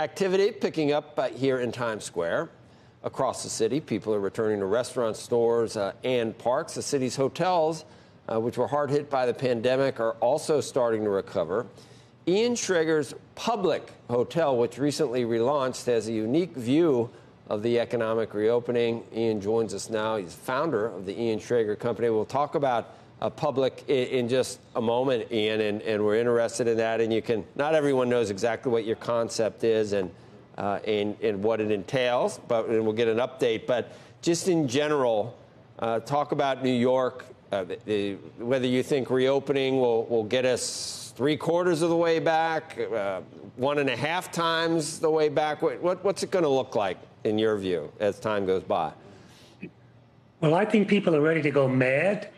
activity picking up uh, here in Times Square. Across the city, people are returning to restaurants, stores, uh, and parks. The city's hotels, uh, which were hard hit by the pandemic, are also starting to recover. Ian Schrager's Public Hotel, which recently relaunched, has a unique view of the economic reopening. Ian joins us now. He's founder of the Ian Schrager Company. We'll talk about Public in, in, just a moment, Ian, and, and, we're interested in that. And you can, not everyone knows exactly what your concept is and, uh, and, and, what it entails, but we'll get an update. But just in general, uh, talk about New York, uh, the, the, whether you think reopening will, will get us three quarters of the way back, uh, one and a half times the way back? What, what's it going to look like, in your view, as time goes by? Well, I think people are ready to go mad,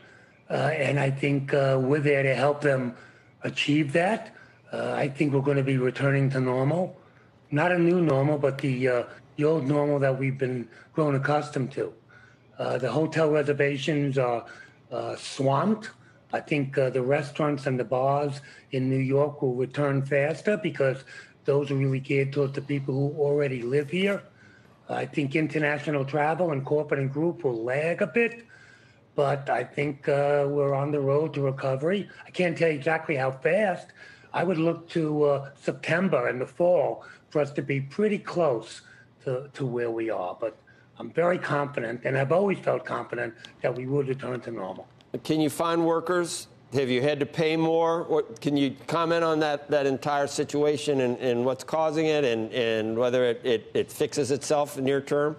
and I think uh, we're there to help them achieve that. Uh, I think we're going to be returning to normal, not a new normal, but the uh, the old normal that we've been grown accustomed to. Uh, the hotel reservations are swamped. I think uh, the restaurants and the bars in New York will return faster because those are really geared towards the people who already live here. I think international travel and corporate and group will lag a bit, but I think uh, we're on the road to recovery. I can't tell you exactly how fast. I would look to uh, September and the fall for us to be pretty close to, to where we are. But I'm very confident, and I've always felt confident that we will return to normal. Can you find workers? Have you had to pay more? What, can you comment on that, that entire situation and, and what's causing it and, and whether it, it, it fixes itself near term?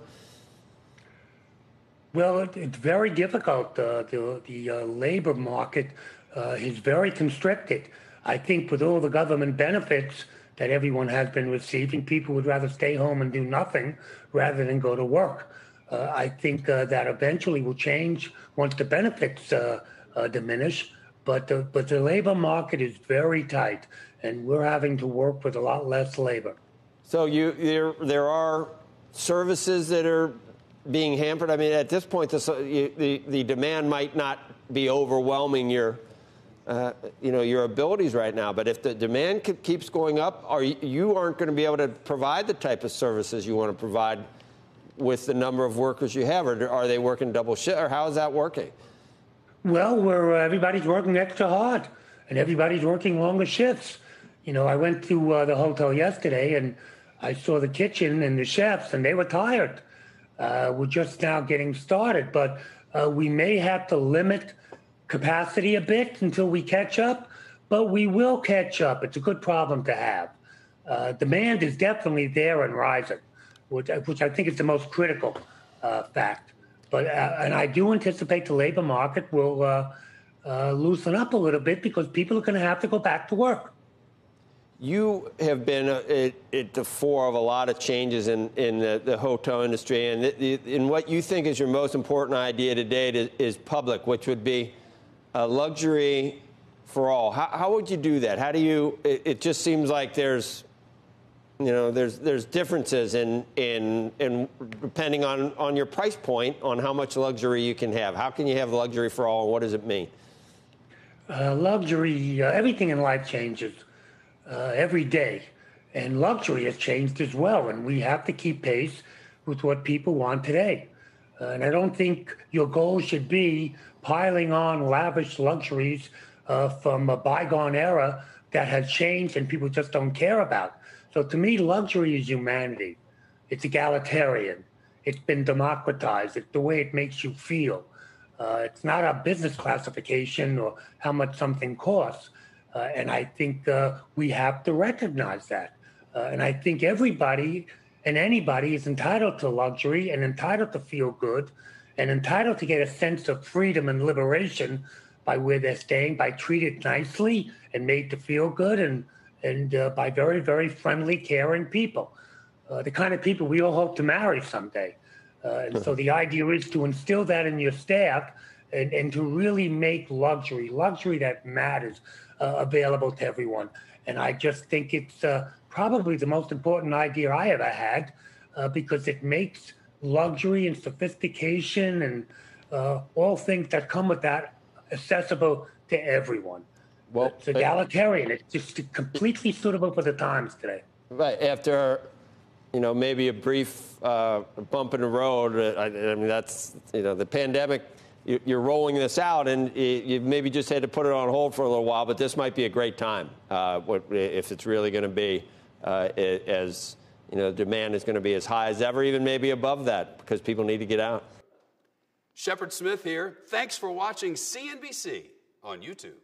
Well, it, it's very difficult. Uh, the the uh, labor market uh, is very constricted. I think with all the government benefits that everyone has been receiving, people would rather stay home and do nothing rather than go to work. Uh, I think uh, that eventually will change once the benefits uh, diminish. But the, but the labor market is very tight, and we're having to work with a lot less labor. So you there there are services that are being hampered. I mean, at this point, the the, the demand might not be overwhelming your. Uh, you know your abilities right now, but if the demand keeps going up, are you, you aren't going to be able to provide the type of services you want to provide with the number of workers you have, or are they working double shift, or how is that working? Well, we're, uh, everybody's working extra hard, and everybody's working longer shifts. You know, I went to uh, the hotel yesterday, and I saw the kitchen and the chefs, and they were tired. Uh, we're just now getting started, but uh, we may have to limit capacity a bit until we catch up, but we will catch up. It's a good problem to have. Uh, demand is definitely there and rising which, which I think is the most critical uh, fact. But uh, and I do anticipate the labor market will uh, loosen up a little bit because people are going to have to go back to work. You have been uh, at, at, the fore of a lot of changes in, in the, the hotel industry, and in what you think is your most important idea today is, is public, which would be luxury for all. How, how, would you do that? How do you? It, it just seems like there's you know, there's there's differences in in in depending on on your price point on how much luxury you can have. How can you have luxury for all, and what does it mean? Uh, luxury, uh, everything in life changes uh, every day, and luxury has changed as well, and we have to keep pace with what people want today. Uh, and I don't think your goal should be piling on lavish luxuries uh, from a bygone era that has changed and people just don't care about. So to me, luxury is humanity. It's egalitarian. It's been democratized. It's the way it makes you feel. Uh, it's not a business classification or how much something costs. Uh, and I think uh, we have to recognize that. Uh, and I think everybody and anybody is entitled to luxury and entitled to feel good and entitled to get a sense of freedom and liberation by where they're staying, by treated nicely and made to feel good and and uh, by very, very friendly, caring people, uh, the kind of people we all hope to marry someday. Uh, and so the idea is to instill that in your staff and, and to really make luxury, luxury that matters, uh, available to everyone. And I just think it's uh, probably the most important idea I ever had uh, because it makes luxury and sophistication and all things that come with that accessible to everyone. Well, it's egalitarian. It's just completely suitable for the times today. Right. After you know, maybe a brief uh, bump in the road. Uh, I, I, mean, that's, you know, the pandemic, you, are rolling this out, and you maybe just had to put it on hold for a little while, but this might be a great time uh, if it's really going to be uh, as, you know, demand is going to be as high as ever, even maybe above that, because people need to get out. Shepard Smith here. Thanks for watching CNBC on YouTube.